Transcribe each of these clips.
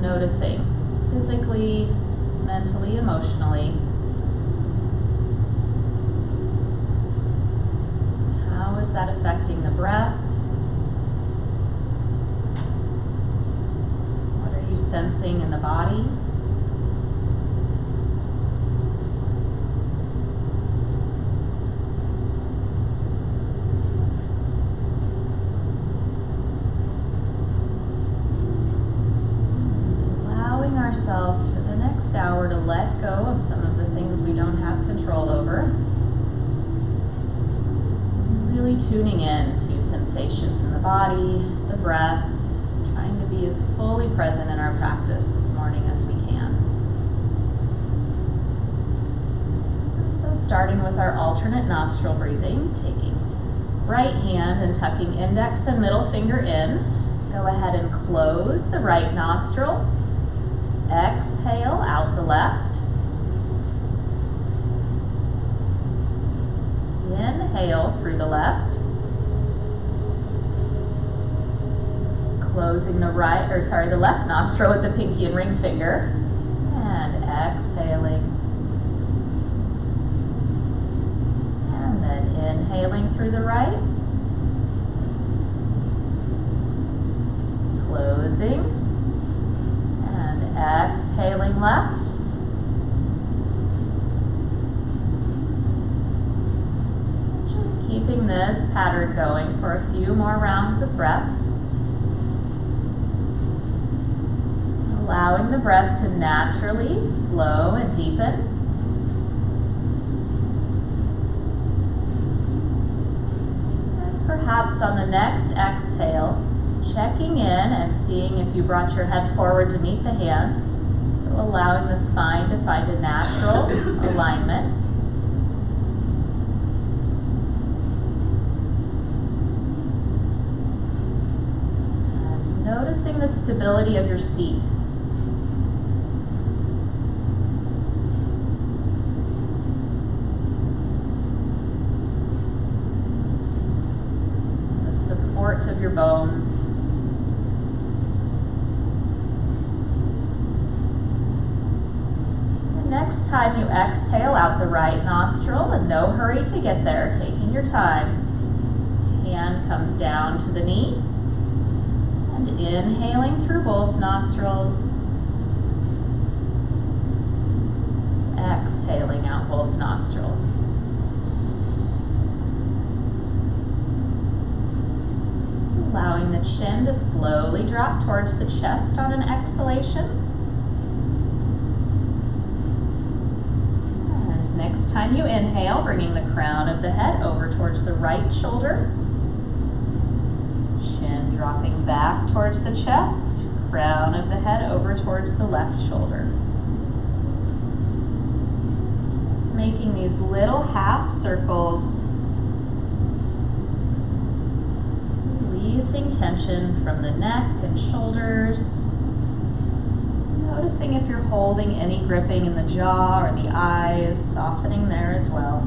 Noticing physically, mentally, emotionally. How is that affecting the breath? What are you sensing in the body? allowing ourselves for the next hour to let go of some of the things we don't have control over. Really tuning in to sensations in the body, the breath, trying to be as fully present in our practice this morning as we can. And so, starting with our alternate nostril breathing, taking right hand and tucking index and middle finger in. Go ahead and close the right nostril Exhale out the left. Inhale through the left. Closing the right, or sorry, the left nostril with the pinky and ring finger. And exhaling. And then inhaling through the right. Closing exhaling left. Just keeping this pattern going for a few more rounds of breath. Allowing the breath to naturally slow and deepen. Perhaps on the next exhale, checking in and seeing if you brought your head forward to meet the hand. So allowing the spine to find a natural alignment. And noticing the stability of your seat. The support of your bones. Next time you exhale out the right nostril, and no hurry to get there, taking your time. Hand comes down to the knee, and inhaling through both nostrils. Exhaling out both nostrils. Allowing the chin to slowly drop towards the chest on an exhalation. Next time you inhale, bringing the crown of the head over towards the right shoulder. Chin dropping back towards the chest. Crown of the head over towards the left shoulder. Just making these little half circles. Releasing tension from the neck and shoulders. Noticing if you're holding any gripping in the jaw or the eyes, softening there as well.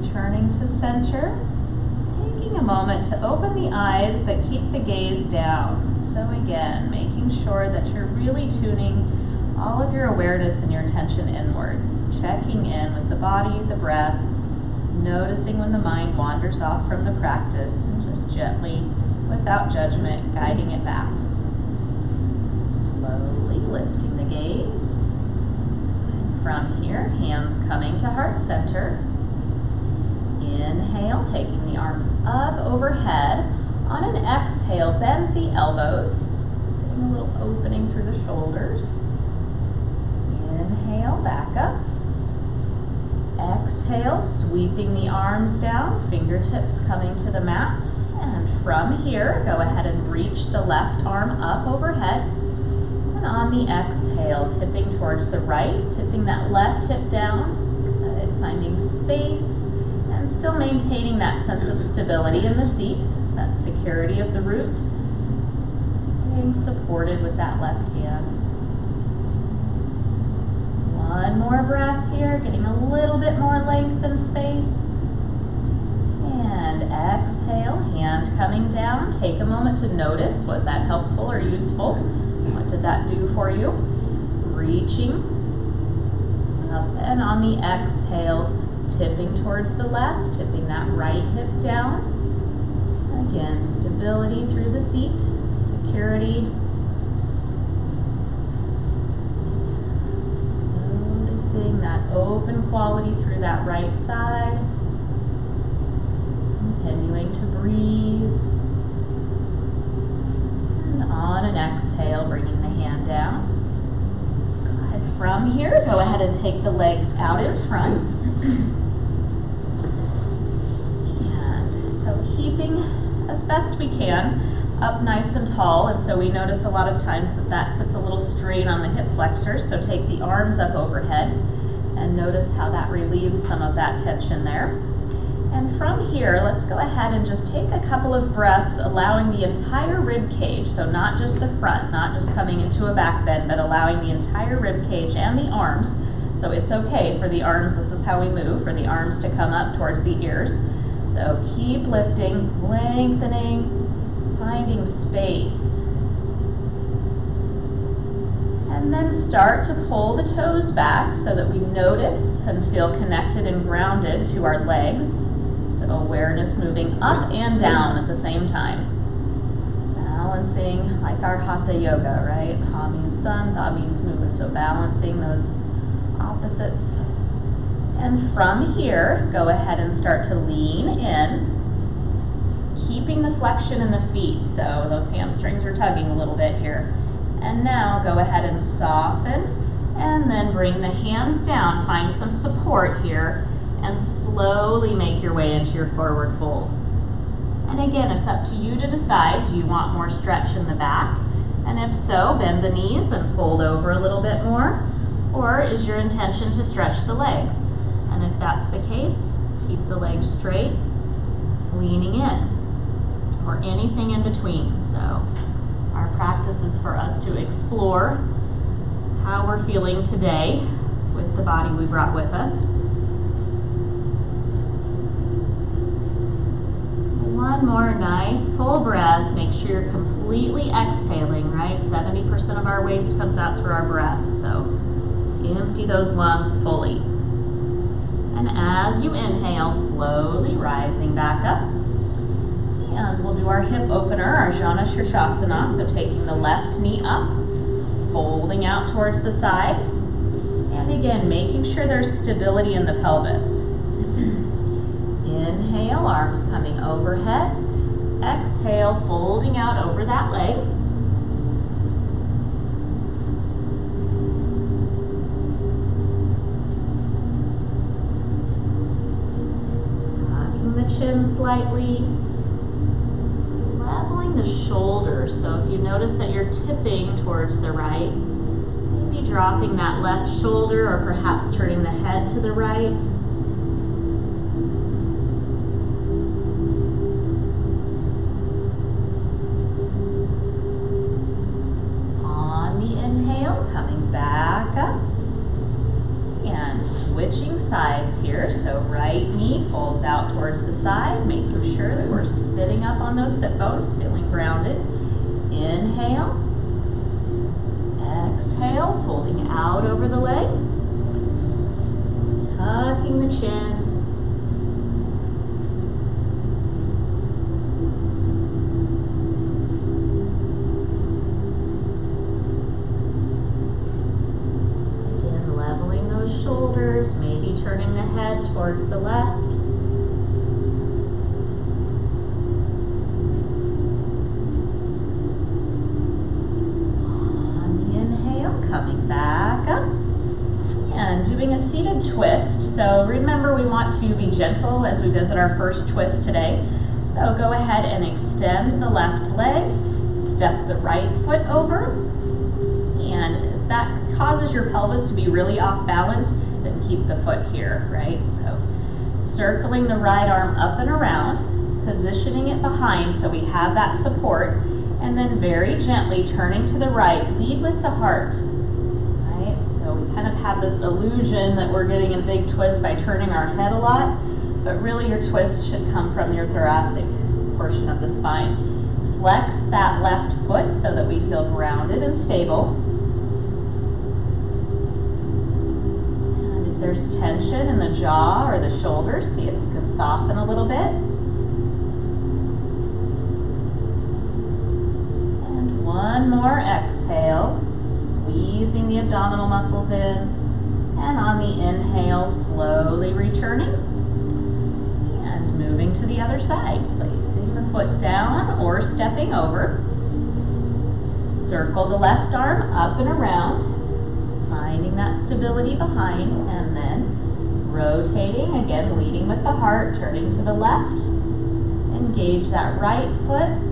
Returning to center a moment to open the eyes but keep the gaze down. So again, making sure that you're really tuning all of your awareness and your attention inward, checking in with the body, the breath, noticing when the mind wanders off from the practice and just gently, without judgment, guiding it back. Slowly lifting the gaze. And from here, hands coming to heart center. Inhale, taking the arms up overhead. On an exhale, bend the elbows, a little opening through the shoulders. Inhale, back up. Exhale, sweeping the arms down, fingertips coming to the mat. And from here, go ahead and reach the left arm up overhead. And on the exhale, tipping towards the right, tipping that left hip down. Good, finding space And still maintaining that sense of stability in the seat, that security of the root. Staying supported with that left hand. One more breath here, getting a little bit more length and space. And exhale, hand coming down. Take a moment to notice, was that helpful or useful? What did that do for you? Reaching up and on the exhale, tipping towards the left, tipping that right hip down. Again, stability through the seat, security. Noticing that open quality through that right side. Continuing to breathe. And on an exhale, bringing the hand down. Good. From here, go ahead and take the legs out in front. And so keeping as best we can up nice and tall. And so we notice a lot of times that that puts a little strain on the hip flexors. So take the arms up overhead and notice how that relieves some of that tension there. And from here, let's go ahead and just take a couple of breaths, allowing the entire rib cage, so not just the front, not just coming into a back bend, but allowing the entire rib cage and the arms. So it's okay for the arms, this is how we move, for the arms to come up towards the ears. So keep lifting, lengthening, finding space. And then start to pull the toes back so that we notice and feel connected and grounded to our legs. So awareness moving up and down at the same time. Balancing like our Hatha Yoga, right? Ha means sun, Tha means movement. So balancing those opposites. And from here, go ahead and start to lean in, keeping the flexion in the feet. So those hamstrings are tugging a little bit here. And now go ahead and soften and then bring the hands down. Find some support here and slowly make your way into your forward fold. And again, it's up to you to decide, do you want more stretch in the back? And if so, bend the knees and fold over a little bit more. Or is your intention to stretch the legs? And if that's the case, keep the legs straight, leaning in, or anything in between. So our practice is for us to explore how we're feeling today with the body we brought with us. one more nice full breath. Make sure you're completely exhaling, right? 70% of our waste comes out through our breath. So empty those lungs fully. And as you inhale, slowly rising back up. And we'll do our hip opener, our Janu Sirsasana. So taking the left knee up, folding out towards the side. And again, making sure there's stability in the pelvis. Inhale, arms coming overhead. Exhale, folding out over that leg. Chin slightly. Leveling the shoulders. So if you notice that you're tipping towards the right, maybe dropping that left shoulder or perhaps turning the head to the right. Here. So right knee folds out towards the side, making sure that we're sitting up on those sit bones, feeling grounded. Inhale. Exhale, folding out over the leg. Tucking the chin. To be gentle as we visit our first twist today. So go ahead and extend the left leg, step the right foot over, and if that causes your pelvis to be really off balance then keep the foot here, right? So Circling the right arm up and around, positioning it behind so we have that support, and then very gently turning to the right, lead with the heart. Right, so we kind of have this illusion that we're getting a big twist by turning our head a lot, but really your twist should come from your thoracic portion of the spine. Flex that left foot so that we feel grounded and stable. And if there's tension in the jaw or the shoulders, see if you can soften a little bit. And one more exhale, squeezing the abdominal muscles in. And on the inhale, slowly returning and moving to the other side, placing the foot down or stepping over. Circle the left arm up and around, finding that stability behind, and then rotating, again leading with the heart, turning to the left. Engage that right foot,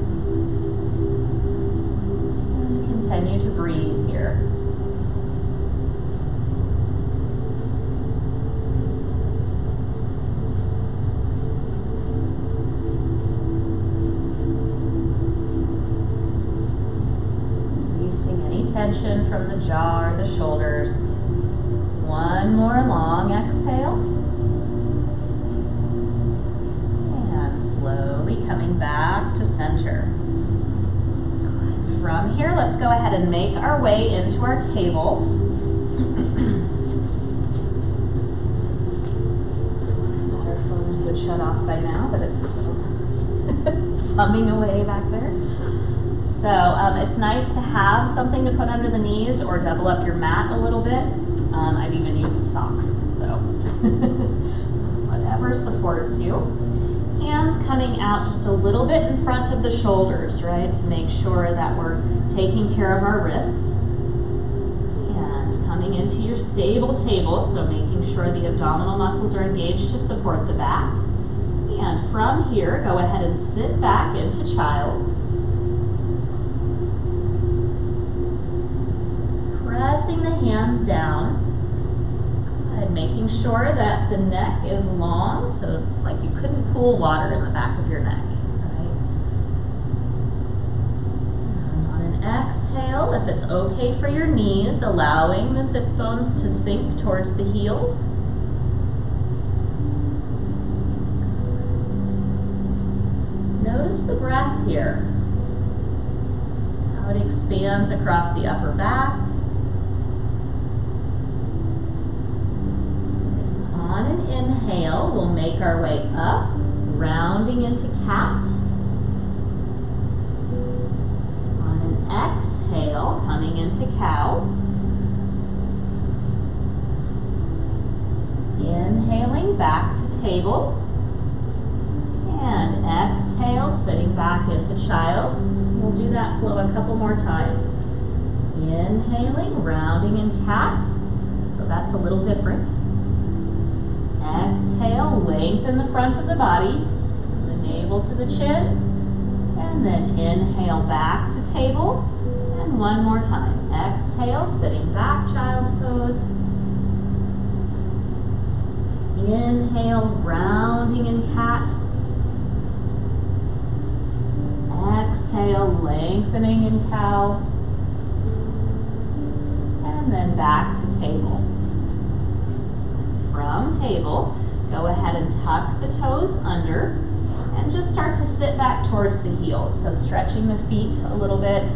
continue to breathe here. Releasing any tension from the jaw or the shoulders. One more long exhale. And slowly coming back to center. From here, let's go ahead and make our way into our table. Our phones would shut off by now, but it's still humming away back there. So um, it's nice to have something to put under the knees or double up your mat a little bit. Um, I've even used socks, so whatever supports you. Hands coming out just a little bit in front of the shoulders, right, to make sure that we're taking care of our wrists. And coming into your stable table, so making sure the abdominal muscles are engaged to support the back. And from here, go ahead and sit back into child's. pressing the hands down making sure that the neck is long so it's like you couldn't pool water in the back of your neck. On an exhale, if it's okay for your knees, allowing the sit bones to sink towards the heels. Notice the breath here. How it expands across the upper back on an inhale, we'll make our way up, rounding into cat. On an exhale, coming into cow. Inhaling back to table. And exhale, sitting back into child's. We'll do that flow a couple more times. Inhaling, rounding in cat. So that's a little different. Exhale, lengthen the front of the body, the navel to the chin, and then inhale back to table, and one more time. Exhale, sitting back, child's pose. Inhale, rounding in cat. Exhale, lengthening in cow. And then back to table from table. Go ahead and tuck the toes under and just start to sit back towards the heels. So stretching the feet a little bit,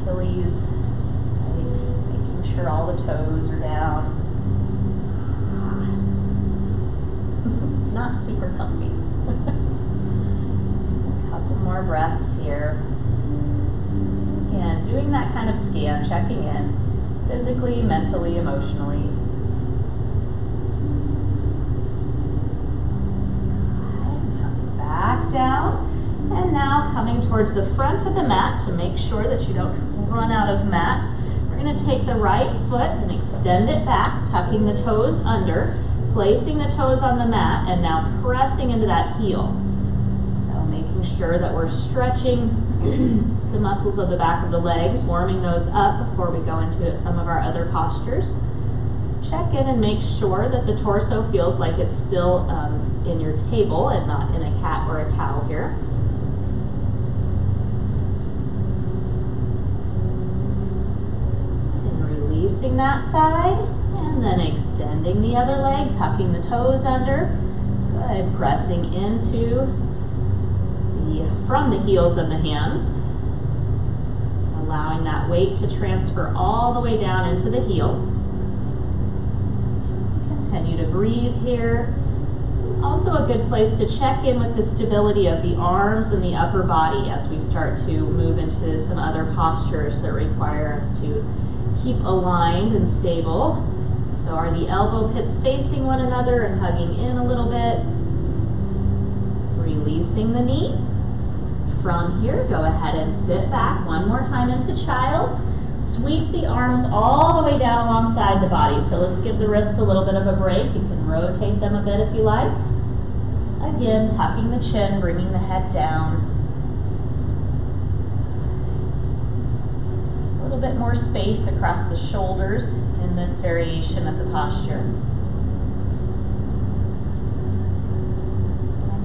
Achilles, making sure all the toes are down. Not super comfy. a couple more breaths here. Again, doing that kind of scan, checking in physically, mentally, emotionally. Down. And now coming towards the front of the mat to make sure that you don't run out of mat. We're going to take the right foot and extend it back, tucking the toes under, placing the toes on the mat, and now pressing into that heel. So making sure that we're stretching the muscles of the back of the legs, warming those up before we go into some of our other postures. Check in and make sure that the torso feels like it's still um, in your table and not in a cat or a cow here. And releasing that side and then extending the other leg, tucking the toes under. Good, pressing into the, from the heels of the hands allowing that weight to transfer all the way down into the heel. Continue to breathe here. It's also a good place to check in with the stability of the arms and the upper body as we start to move into some other postures that require us to keep aligned and stable. So are the elbow pits facing one another and hugging in a little bit? Releasing the knee. From here, go ahead and sit back one more time into child's. Sweep the arms all the way down alongside the body. So let's give the wrists a little bit of a break. You can rotate them a bit if you like. Again, tucking the chin, bringing the head down. A little bit more space across the shoulders in this variation of the posture.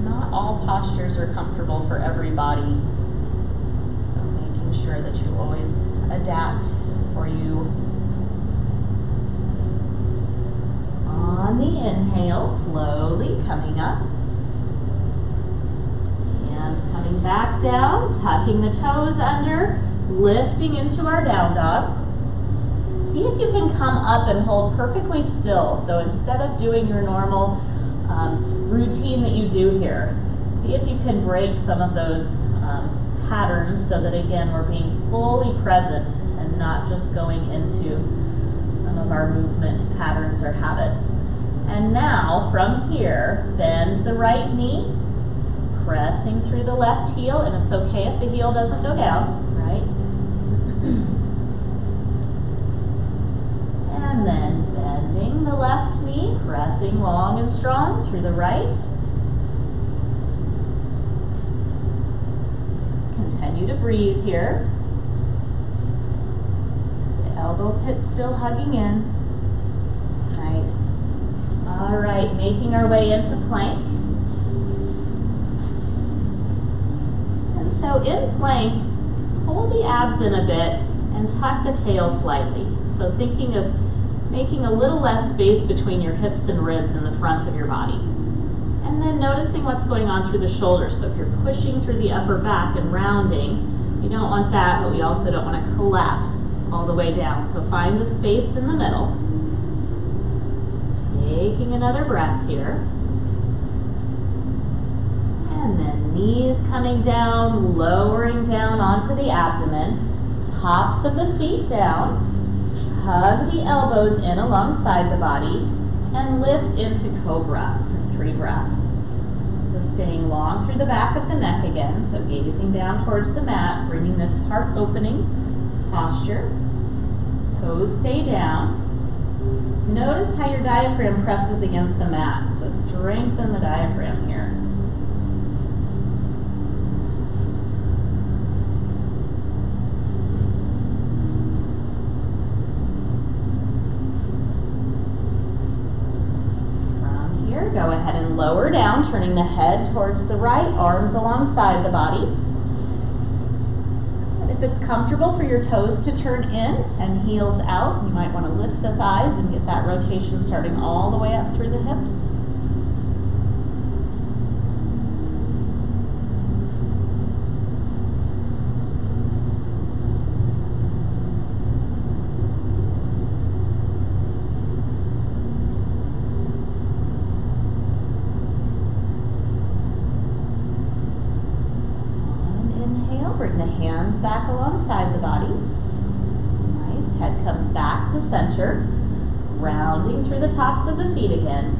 Not all postures are comfortable for everybody. So making sure that you always adapt for you. On the inhale, slowly coming up. Hands coming back down, tucking the toes under, lifting into our down dog. See if you can come up and hold perfectly still. So instead of doing your normal um, routine that you do here. See if you can break some of those patterns so that again we're being fully present and not just going into some of our movement patterns or habits. And now from here, bend the right knee, pressing through the left heel, and it's okay if the heel doesn't go down, right? and then bending the left knee, pressing long and strong through the right. Continue to breathe here. The elbow pit still hugging in. Nice. All right, making our way into plank. And so in plank, pull the abs in a bit and tuck the tail slightly. So thinking of making a little less space between your hips and ribs in the front of your body. And then noticing what's going on through the shoulders. So if you're pushing through the upper back and rounding, you don't want that, but we also don't want to collapse all the way down. So find the space in the middle. Taking another breath here. And then knees coming down, lowering down onto the abdomen. Tops of the feet down. Hug the elbows in alongside the body and lift into cobra breaths. So staying long through the back of the neck again, so gazing down towards the mat, bringing this heart opening posture. Toes stay down. Notice how your diaphragm presses against the mat, so strengthen the diaphragm here. go ahead and lower down, turning the head towards the right, arms alongside the body. And if it's comfortable for your toes to turn in and heels out, you might want to lift the thighs and get that rotation starting all the way up through the hips. Back alongside the body. Nice, head comes back to center, rounding through the tops of the feet again.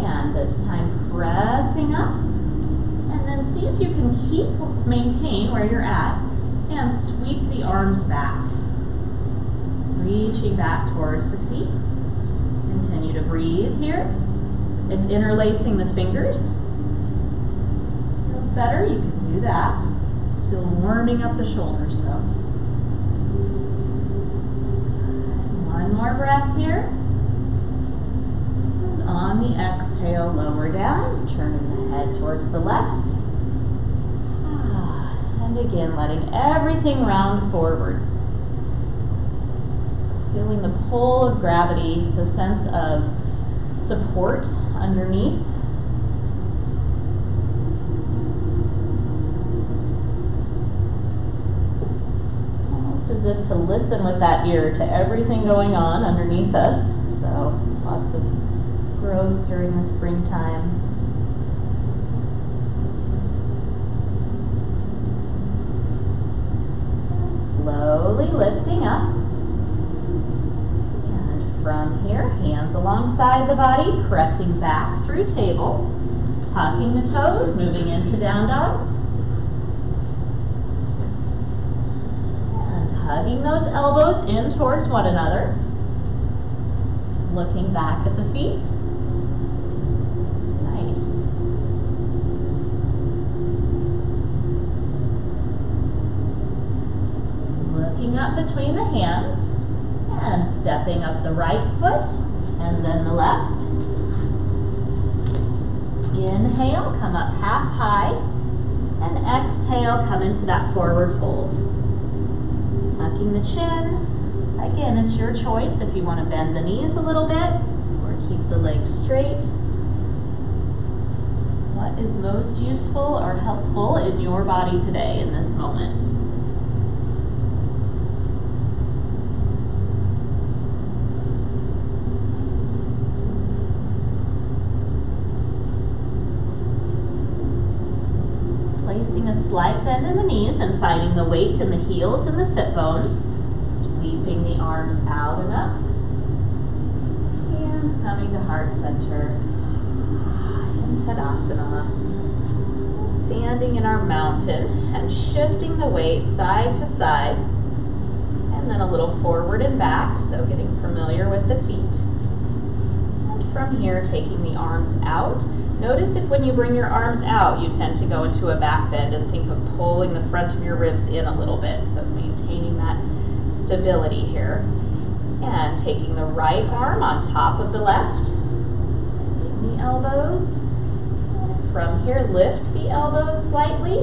And this time pressing up. And then see if you can keep, maintain where you're at, and sweep the arms back. Reaching back towards the feet. Continue to breathe here. If interlacing the fingers feels better, you can do that. Still warming up the shoulders though. One more breath here. on the exhale, lower down, turning the head towards the left. Ah, and again, letting everything round forward. Feeling the pull of gravity, the sense of support underneath. To listen with that ear to everything going on underneath us. So lots of growth during the springtime. slowly lifting up. And from here, hands alongside the body, pressing back through table, tucking the toes, moving into down dog. And hugging those elbows in towards one another. Looking back at the feet. Nice. Looking up between the hands and stepping up the right foot and then the left. Inhale, come up half high, and exhale, come into that forward fold. Tucking the chin. Again, it's your choice if you want to bend the knees a little bit or keep the legs straight. What is most useful or helpful in your body today in this moment? Slight bend in the knees and finding the weight in the heels and the sit bones. Sweeping the arms out and up. Hands coming to heart center. In Tadasana. So standing in our mountain and shifting the weight side to side. And then a little forward and back, so getting familiar with the feet. And from here, taking the arms out Notice if when you bring your arms out, you tend to go into a back bend and think of pulling the front of your ribs in a little bit. So maintaining that stability here. And taking the right arm on top of the left. Bending the elbows. From here, lift the elbows slightly.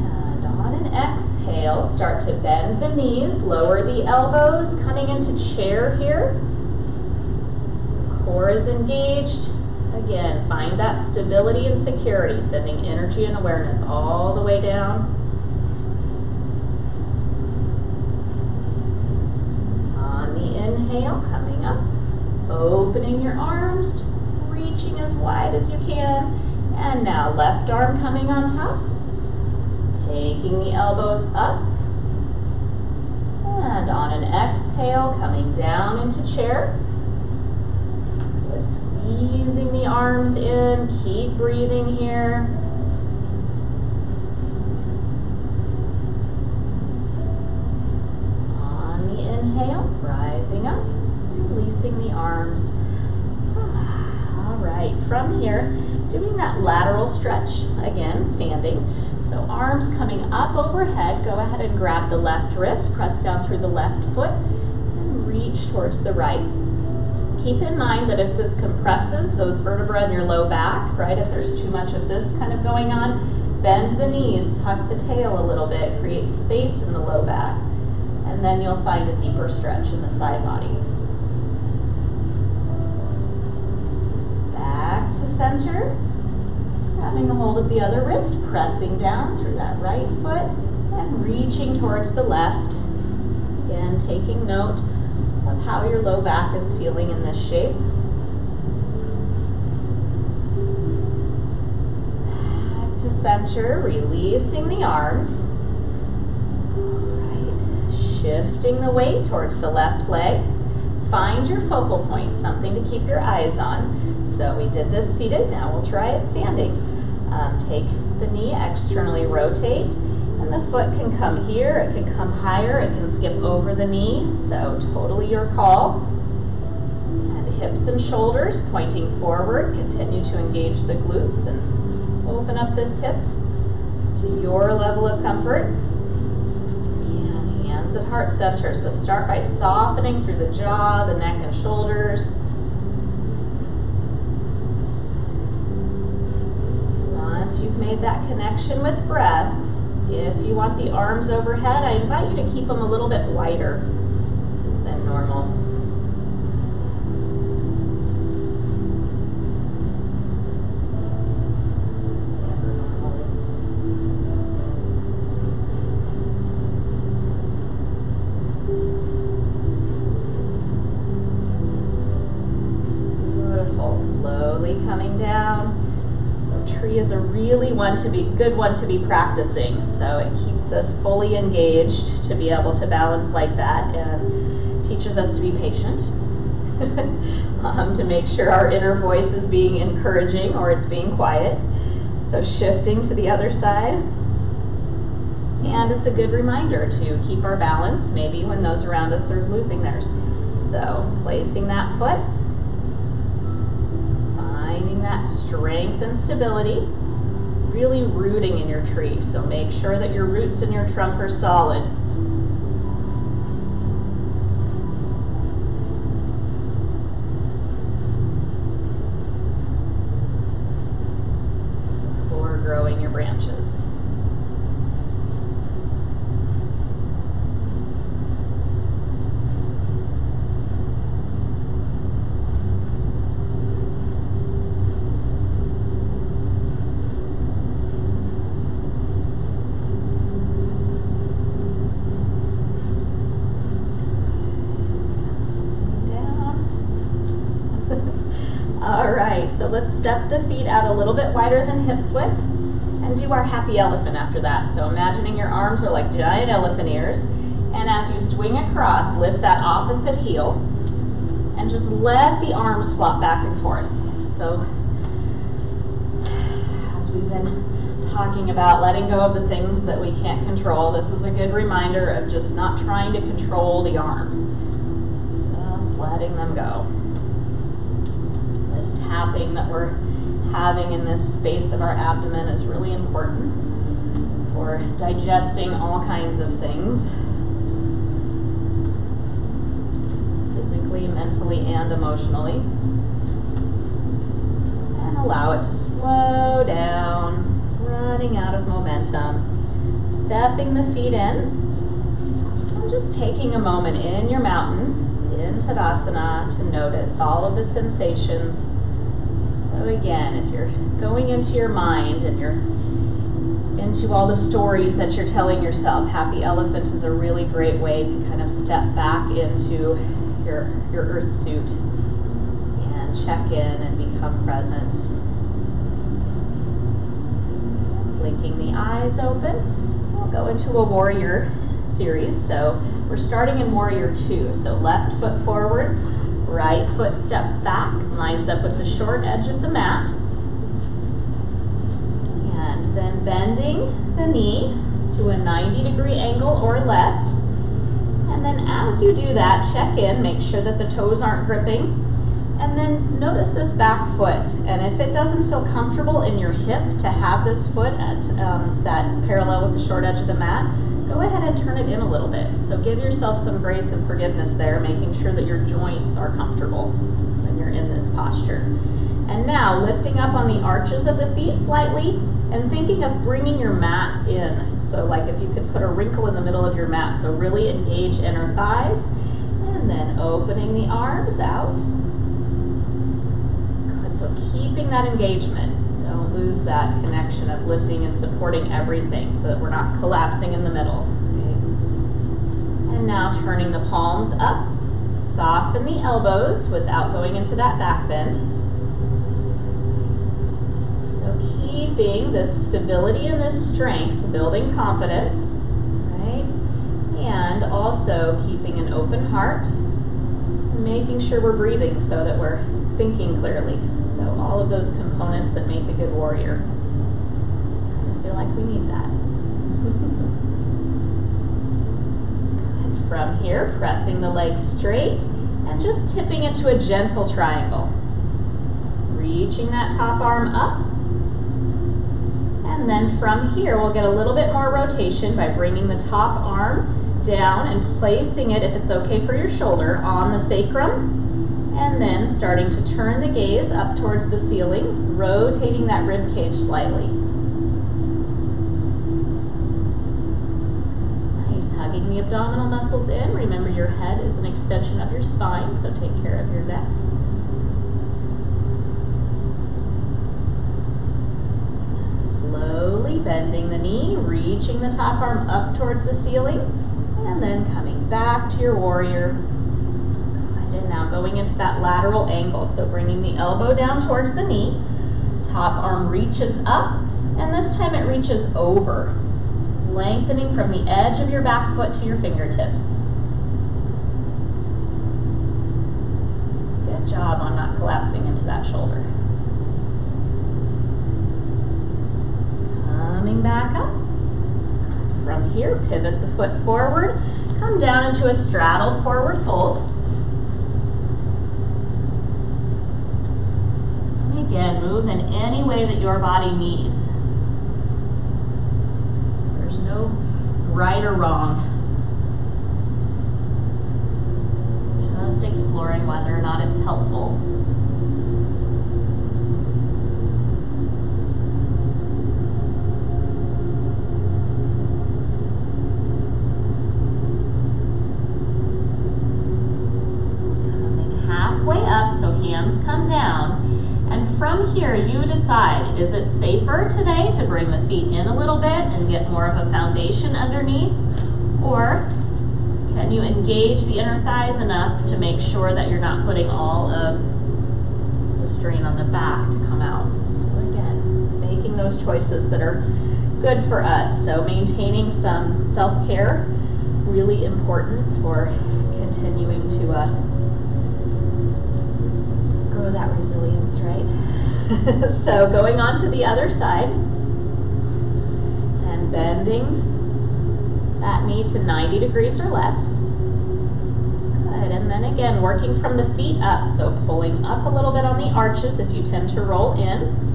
And on an exhale, start to bend the knees, lower the elbows, coming into chair here core is engaged. Again, find that stability and security, sending energy and awareness all the way down. On the inhale, coming up, opening your arms, reaching as wide as you can. And now left arm coming on top, taking the elbows up. And on an exhale, coming down into chair. Squeezing the arms in, keep breathing here. On the inhale, rising up, releasing the arms. All right, from here, doing that lateral stretch, again, standing. So arms coming up overhead, go ahead and grab the left wrist, press down through the left foot, and reach towards the right. Keep in mind that if this compresses those vertebrae in your low back, right, if there's too much of this kind of going on, bend the knees, tuck the tail a little bit, create space in the low back, and then you'll find a deeper stretch in the side body. Back to center, grabbing a hold of the other wrist, pressing down through that right foot, and reaching towards the left. Again, taking note of how your low back is feeling in this shape. Back to center, releasing the arms. Right, shifting the weight towards the left leg. Find your focal point, something to keep your eyes on. So we did this seated, now we'll try it standing. Um, take the knee, externally rotate, the foot can come here, it can come higher, it can skip over the knee, so totally your call. And hips and shoulders pointing forward, continue to engage the glutes and open up this hip to your level of comfort. And Hands at heart center. So start by softening through the jaw, the neck and shoulders. Once you've made that connection with breath, if you want the arms overhead, I invite you to keep them a little bit wider than normal. Really one to be good one to be practicing. So it keeps us fully engaged to be able to balance like that and teaches us to be patient. um, to make sure our inner voice is being encouraging or it's being quiet. So shifting to the other side. And it's a good reminder to keep our balance, maybe when those around us are losing theirs. So placing that foot, that strength and stability really rooting in your tree. So make sure that your roots and your trunk are solid. Before growing your branches. Let's step the feet out a little bit wider than hips width and do our happy elephant after that. So imagining your arms are like giant elephant ears. And as you swing across, lift that opposite heel and just let the arms flop back and forth. So as we've been talking about letting go of the things that we can't control, this is a good reminder of just not trying to control the arms. Just letting them go tapping that we're having in this space of our abdomen is really important for digesting all kinds of things physically, mentally, and emotionally. And allow it to slow down, running out of momentum, stepping the feet in, and just taking a moment in your mountain, in Tadasana, to notice all of the sensations so again, if you're going into your mind and you're into all the stories that you're telling yourself, Happy Elephant is a really great way to kind of step back into your, your earth suit and check in and become present. Blinking the eyes open, we'll go into a warrior series. So we're starting in warrior two. So left foot forward, Right foot steps back, lines up with the short edge of the mat. And then bending the knee to a 90 degree angle or less. And then as you do that, check in, make sure that the toes aren't gripping. And then notice this back foot. And if it doesn't feel comfortable in your hip to have this foot at um, that parallel with the short edge of the mat, go ahead and turn it in a little bit. So give yourself some grace and forgiveness there, making sure that your joints are comfortable when you're in this posture. And now lifting up on the arches of the feet slightly and thinking of bringing your mat in. So like if you could put a wrinkle in the middle of your mat. So really engage inner thighs and then opening the arms out. Good, so keeping that engagement lose that connection of lifting and supporting everything so that we're not collapsing in the middle. And now turning the palms up, soften the elbows without going into that back bend. So keeping this stability and this strength, building confidence, right? And also keeping an open heart, making sure we're breathing so that we're thinking clearly. So all of those components that make a good warrior. I feel like we need that. and from here, pressing the legs straight and just tipping into a gentle triangle. Reaching that top arm up. And then from here, we'll get a little bit more rotation by bringing the top arm down and placing it, if it's okay for your shoulder, on the sacrum. And then starting to turn the gaze up towards the ceiling, rotating that rib cage slightly. Nice, hugging the abdominal muscles in. Remember your head is an extension of your spine, so take care of your neck. Slowly bending the knee, reaching the top arm up towards the ceiling, and then coming back to your warrior. Now going into that lateral angle, so bringing the elbow down towards the knee, top arm reaches up, and this time it reaches over, lengthening from the edge of your back foot to your fingertips. Good job on not collapsing into that shoulder. Coming back up. From here, pivot the foot forward, come down into a straddle forward fold. And again, move in any way that your body needs. There's no right or wrong. Just exploring whether or not it's helpful. Coming halfway up, so hands come down. From here, you decide, is it safer today to bring the feet in a little bit and get more of a foundation underneath? Or can you engage the inner thighs enough to make sure that you're not putting all of the strain on the back to come out? So again, making those choices that are good for us. So maintaining some self-care, really important for continuing to uh, that resilience, right? so going on to the other side and bending that knee to 90 degrees or less. Good, and then again, working from the feet up, so pulling up a little bit on the arches if you tend to roll in,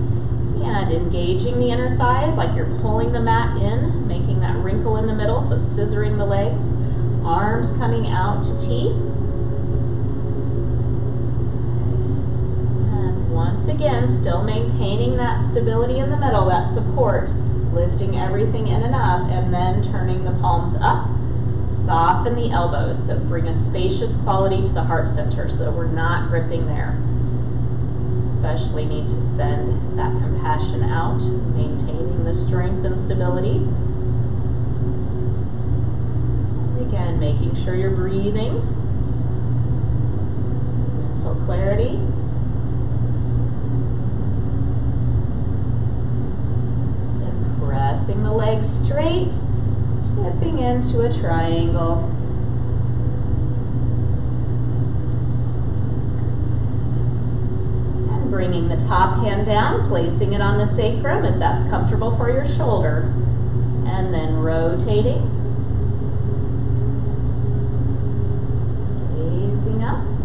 and engaging the inner thighs like you're pulling the mat in, making that wrinkle in the middle, so scissoring the legs, arms coming out to T. once again, still maintaining that stability in the middle, that support, lifting everything in and up, and then turning the palms up. Soften the elbows, so bring a spacious quality to the heart center so that we're not gripping there. Especially need to send that compassion out, maintaining the strength and stability. Again, making sure you're breathing. Mental clarity. Pressing the legs straight, tipping into a triangle. And bringing the top hand down, placing it on the sacrum if that's comfortable for your shoulder. And then rotating. Gazing up.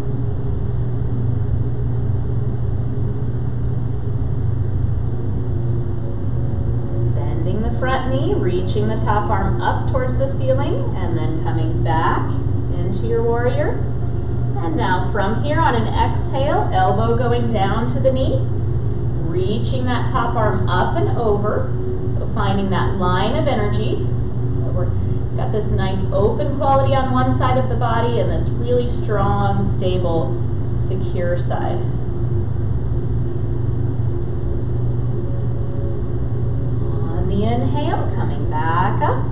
front knee, reaching the top arm up towards the ceiling, and then coming back into your warrior. And now from here on an exhale, elbow going down to the knee, reaching that top arm up and over. So finding that line of energy. So we've got this nice open quality on one side of the body and this really strong, stable, secure side. the inhale, coming back up.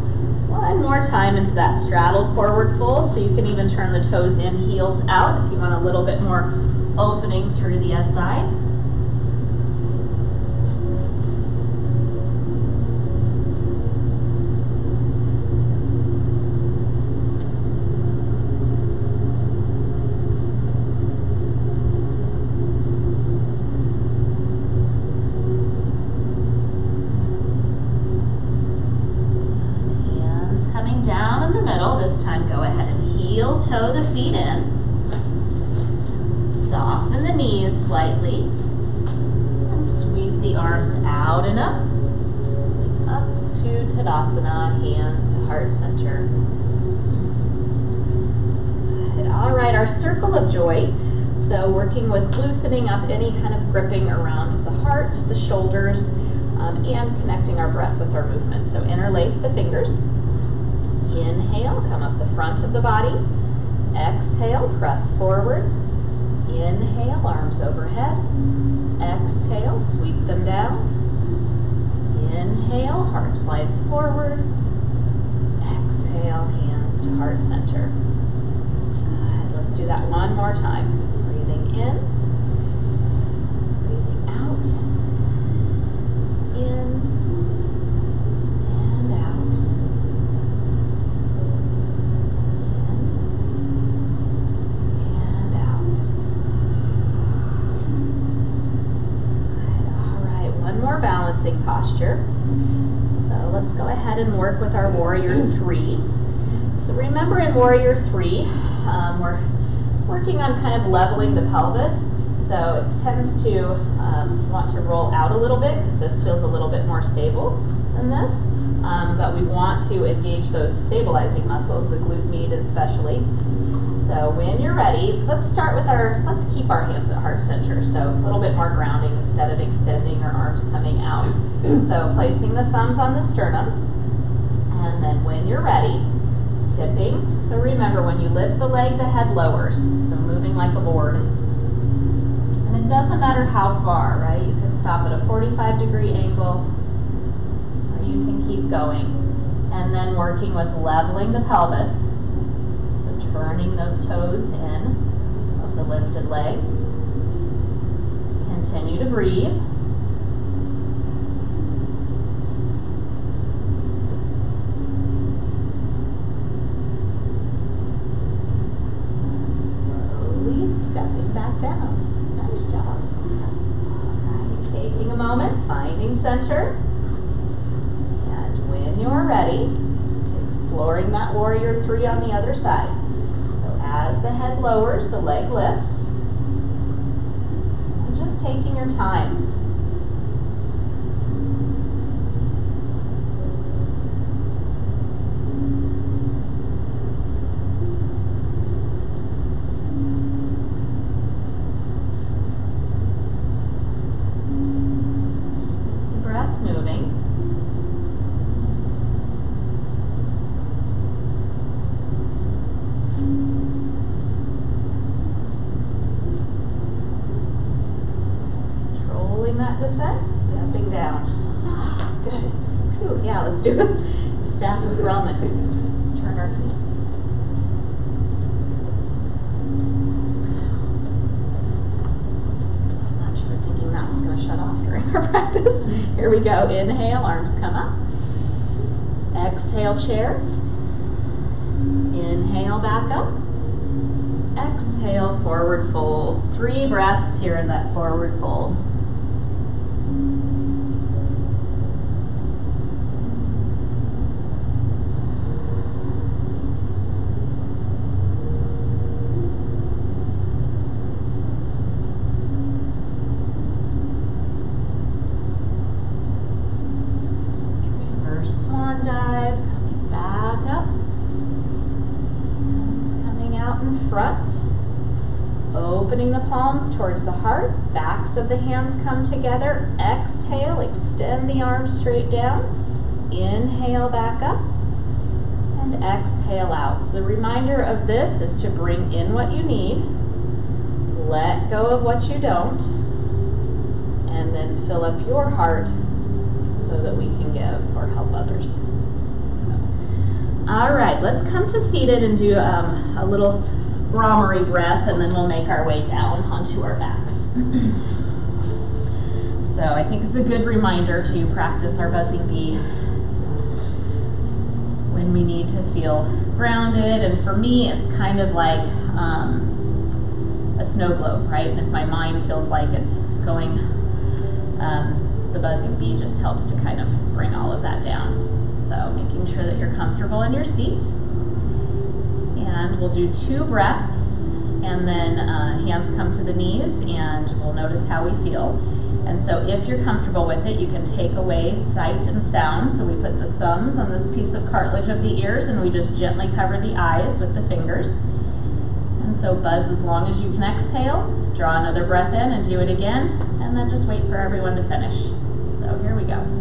One more time into that straddled forward fold, so you can even turn the toes in, heels out if you want a little bit more opening through the SI. Center. All right, our circle of joy. So working with loosening up any kind of gripping around the heart, the shoulders, um, and connecting our breath with our movement. So interlace the fingers. Inhale, come up the front of the body. Exhale, press forward. Inhale, arms overhead. Exhale, sweep them down. Inhale, heart slides forward. Exhale, hands to heart center. Good. Let's do that one more time. Breathing in, breathing out, in and out. In and out. Good. All right, one more balancing posture. So let's go ahead and work with our warrior three. So remember in warrior three, um, we're working on kind of leveling the pelvis. So it tends to um, want to roll out a little bit because this feels a little bit more stable than this. Um, but we want to engage those stabilizing muscles, the glute med especially. So when you're ready, let's start with our, let's keep our hands at heart center. So a little bit more grounding instead of extending our arms coming out. So placing the thumbs on the sternum. And then when you're ready, tipping. So remember, when you lift the leg, the head lowers. So moving like a board. And it doesn't matter how far, right? You can stop at a 45 degree angle, or you can keep going. And then working with leveling the pelvis. So turning those toes in of the lifted leg. Continue to breathe. Slowly stepping back down. Nice job. Taking a moment, finding center. And when you're ready, exploring that warrior three on the other side. So as the head lowers, the leg lifts. And just taking your time. The breath moving. Descent, stepping down. Ah, Good. Yeah, let's do it. Staff of Brahman. Turn our feet. So much for thinking that was going to shut off during our practice. Here we go. Inhale, arms come up. Exhale, chair. Inhale, back up. Exhale, forward fold. Three breaths here in that forward fold. Reverse swan dive, coming back up. Hands coming out in front. Opening the palms towards the heart. Backs of the hands come together. Exhale, extend the arms straight down. Inhale back up. And exhale out. So the reminder of this is to bring in what you need. Let go of what you don't. And then fill up your heart so that we can give or help others. So, all right, let's come to seated and do um, a little Bhramari breath, and then we'll make our way down onto our backs. so I think it's a good reminder to practice our buzzing bee when we need to feel grounded. And for me, it's kind of like um, a snow globe, right? And if my mind feels like it's going um, the buzzing bee just helps to kind of bring all of that down. So making sure that you're comfortable in your seat. And we'll do two breaths and then uh, hands come to the knees and we'll notice how we feel. And so if you're comfortable with it, you can take away sight and sound. So we put the thumbs on this piece of cartilage of the ears and we just gently cover the eyes with the fingers. And so buzz as long as you can exhale. Draw another breath in and do it again. And then just wait for everyone to finish. So here we go.